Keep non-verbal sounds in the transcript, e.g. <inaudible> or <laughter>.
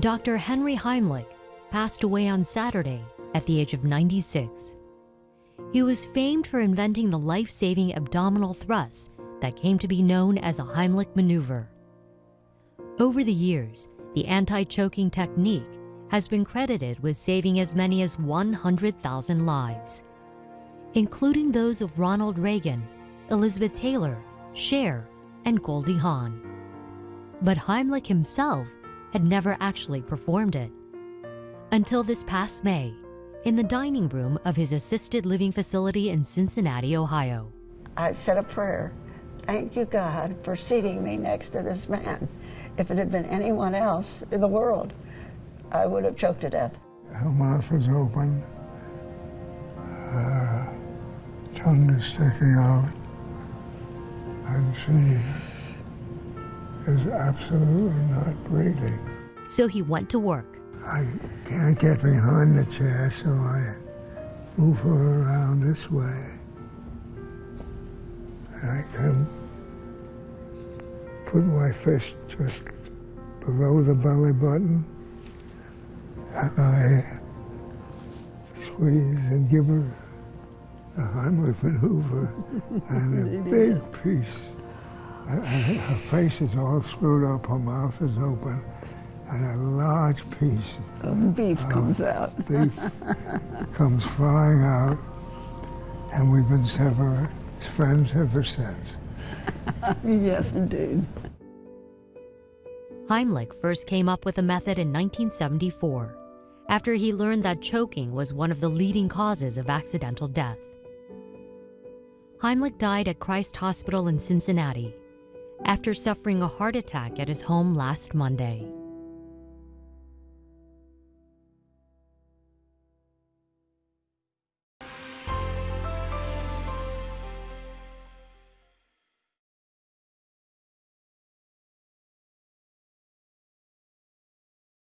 Dr. Henry Heimlich passed away on Saturday at the age of 96. He was famed for inventing the life saving abdominal thrust that came to be known as a Heimlich maneuver. Over the years, the anti choking technique has been credited with saving as many as 100,000 lives, including those of Ronald Reagan, Elizabeth Taylor, Cher, and Goldie Hawn. But Heimlich himself had never actually performed it. Until this past May, in the dining room of his assisted living facility in Cincinnati, Ohio. I said a prayer. Thank you, God, for seating me next to this man. If it had been anyone else in the world, I would have choked to death. Her mouth was open, her tongue is sticking out, and she is absolutely not So he went to work. I can't get behind the chair, so I move her around this way. And I can put my fist just below the belly button, and I squeeze and give her a Heimlich maneuver and a <laughs> big piece. And her face is all screwed up, her mouth is open, and a large piece of beef comes out. beef comes flying out, and we've been severed friends ever since. <laughs> yes, indeed. Heimlich first came up with the method in 1974 after he learned that choking was one of the leading causes of accidental death. Heimlich died at Christ Hospital in Cincinnati after suffering a heart attack at his home last Monday.